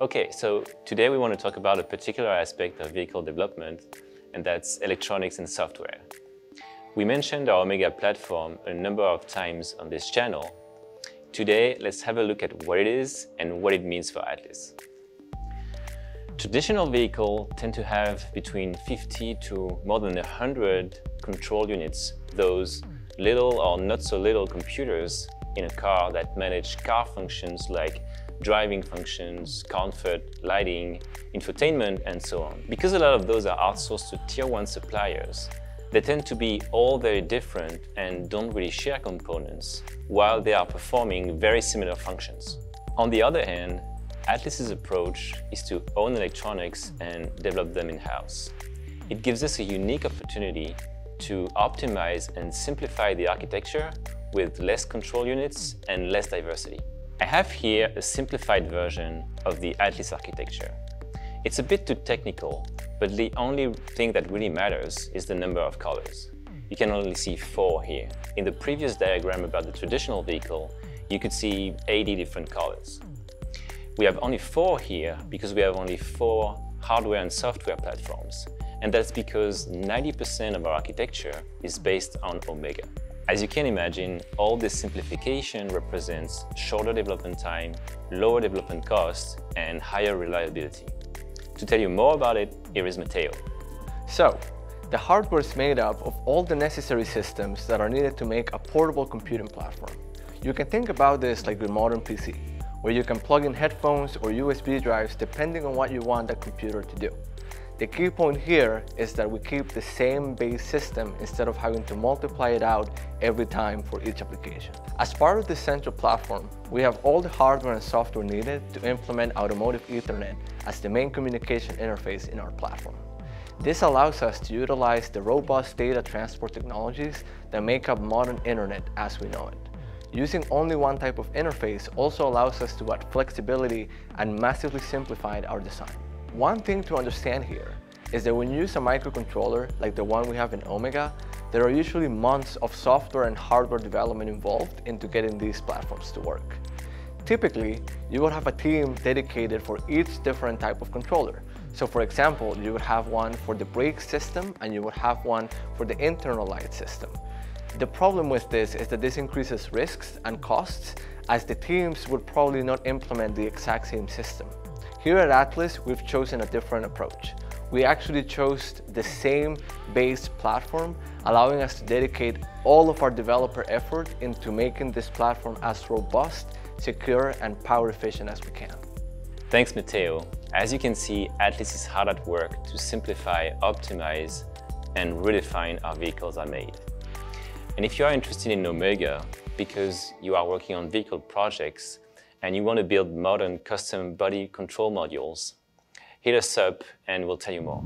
Okay, so today we want to talk about a particular aspect of vehicle development, and that's electronics and software. We mentioned our Omega platform a number of times on this channel. Today, let's have a look at what it is and what it means for Atlis. Traditional vehicles tend to have between 50 to more than 100 control units, those little or not so little computers in a car that manage car functions like driving functions, comfort, lighting, infotainment, and so on. Because a lot of those are outsourced to tier one suppliers, they tend to be all very different and don't really share components, while they are performing very similar functions. On the other hand, Atlis's approach is to own electronics and develop them in-house. It gives us a unique opportunity to optimize and simplify the architecture with less control units and less diversity. I have here a simplified version of the Atlis architecture. It's a bit too technical, but the only thing that really matters is the number of colors. You can only see four here. In the previous diagram about the traditional vehicle, you could see 80 different colors. We have only four here because we have only four hardware and software platforms. And that's because 90% of our architecture is based on Omega. As you can imagine, all this simplification represents shorter development time, lower development costs, and higher reliability. To tell you more about it, here is Matteo. So, the hardware is made up of all the necessary systems that are needed to make a portable computing platform. You can think about this like your modern PC, where you can plug in headphones or USB drives depending on what you want the computer to do. The key point here is that we keep the same base system instead of having to multiply it out every time for each application. As part of the central platform, we have all the hardware and software needed to implement automotive Ethernet as the main communication interface in our platform. This allows us to utilize the robust data transport technologies that make up modern internet as we know it. Using only one type of interface also allows us to add flexibility and massively simplify our design. One thing to understand here is that when you use a microcontroller like the one we have in Omega, there are usually months of software and hardware development involved into getting these platforms to work. Typically, you would have a team dedicated for each different type of controller. So for example, you would have one for the brake system and you would have one for the internal light system. The problem with this is that this increases risks and costs as the teams would probably not implement the exact same system. Here at Atlis, we've chosen a different approach. We actually chose the same base platform, allowing us to dedicate all of our developer effort into making this platform as robust, secure, and power efficient as we can. Thanks, Matteo. As you can see, Atlis is hard at work to simplify, optimize, and redefine how vehicles are made. And if you are interested in Omega, because you are working on vehicle projects, and you want to build modern custom body control modules, hit us up and we'll tell you more.